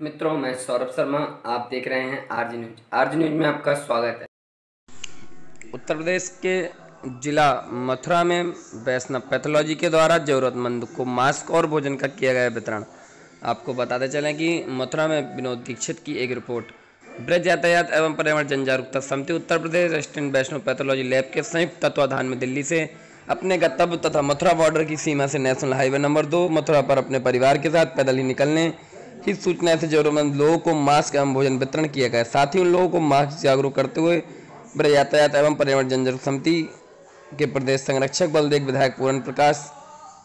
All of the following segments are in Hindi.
मित्रों, मैं सौरभ शर्मा, आप देख रहे हैं आरजी न्यूज़। आरजी न्यूज़ में आपका स्वागत है। उत्तर प्रदेश के जिला मथुरा में वैष्णव पैथोलॉजी के द्वारा ज़रूरतमंद को मास्क और भोजन का किया गया वितरण। आपको बताते चलें कि मथुरा में विनोद दीक्षित की एक रिपोर्ट। ब्रज यातायात एवं पर्यावरण जन जागरूकता समिति Uttar Pradesh restaurant Vaishnav pathology lab के संयुक्त तत्वाधान में दिल्ली से अपने गंतव्य तथा मथुरा बॉर्डर की सीमा से नेशनल हाईवे नंबर दो मथुरा पर अपने परिवार के साथ पैदल ही निकलने की सूचना से जरूरतमंद लोगों को मास्क एवं भोजन वितरण किया गया। साथ ही उन लोगों को मास्क जागरूक करते हुए ब्रज यातायात एवं पर्यावरण जन जागरूक समिति के प्रदेश संरक्षक बलदेव विधायक पूर्ण प्रकाश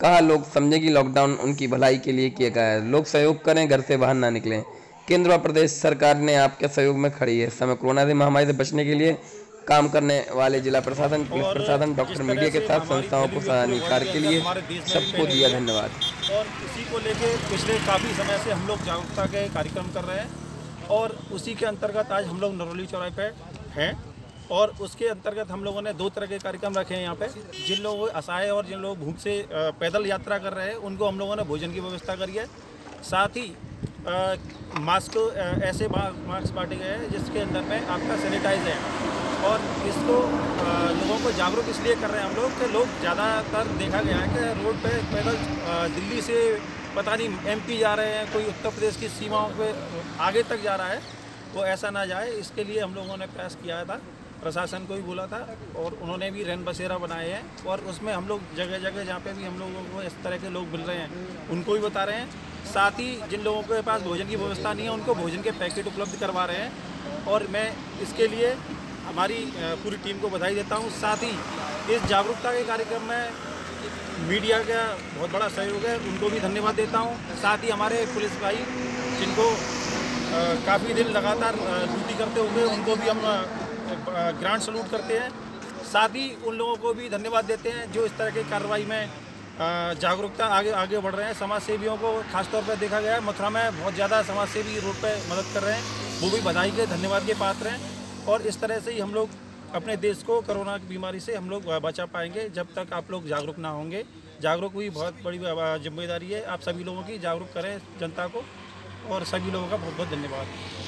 कहा, लोग समझे कि लॉकडाउन उनकी भलाई के लिए किया गया है। लोग सहयोग करें, घर से बाहर ना निकलें। केंद्र व प्रदेश सरकार ने आपके सहयोग में खड़ी है। समय कोरोना से महामारी से बचने के लिए काम करने वाले जिला प्रशासन, पुलिस प्रशासन, डॉक्टर मीडिया के साथ संस्थाओं को सराहनीय कार्य के लिए सबको दिया धन्यवाद। और इसी को लेके पिछले काफ़ी समय से हम लोग जागरूकता के कार्यक्रम कर रहे हैं और उसी के अंतर्गत आज हम लोग नरौली चौराहे पे हैं और उसके अंतर्गत हम लोगों ने दो तरह के कार्यक्रम रखे हैं यहाँ पे। जिन लोगों असहाय और जिन लोग भूख से पैदल यात्रा कर रहे हैं उनको हम लोगों ने भोजन की व्यवस्था करी है। साथ ही मास्क ऐसे मास्क बांटे गए हैं जिसके अंदर में आपका सैनिटाइज है और इसको अ, लोगों को जागरूक इसलिए कर रहे हैं हम लोग कि लोग ज़्यादातर देखा गया है कि रोड पे पैदल दिल्ली से पता नहीं एमपी जा रहे हैं, कोई उत्तर प्रदेश की सीमाओं पे आगे तक जा रहा है, वो ऐसा ना जाए। इसके लिए हम लोगों ने प्रयास किया था, प्रशासन को भी बोला था और उन्होंने भी रैन बसेरा बनाए हैं और उसमें हम लोग जगह जगह जहाँ पे भी हम लोगों को इस तरह के लोग मिल रहे हैं, उनको भी बता रहे हैं। साथ ही जिन लोगों के पास भोजन की व्यवस्था नहीं है, उनको भोजन के पैकेट उपलब्ध करवा रहे हैं और मैं इसके लिए हमारी पूरी टीम को बधाई देता हूँ। साथ ही इस जागरूकता के कार्यक्रम में मीडिया का बहुत बड़ा सहयोग है, उनको भी धन्यवाद देता हूँ। साथ ही हमारे पुलिस भाई, जिनको काफ़ी दिन लगातार ड्यूटी करते हुए उनको भी हम ग्रांड सलूट करते हैं। साथ ही उन लोगों को भी धन्यवाद देते हैं, जो इस तरह की कार्रवाई में जागरूकता आगे आगे बढ़ रहे हैं। समाज सेवियों को खासतौर पर देखा गया है, मथुरा में बहुत ज़्यादा समाज सेवी रोड पर मदद कर रहे हैं। वो भी बधाई के, धन्यवाद के पात्र हैं। और इस तरह से ही हम लोग अपने देश को कोरोना की बीमारी से हम लोग बचा पाएँगे। जब तक आप लोग जागरूक ना होंगे। जागरूक हुई बहुत बड़ी ज़िम्मेदारी है। आप सभी लोगों की जागरूक करें जनता को। और सभी लोगों का बहुत बहुत धन्यवाद।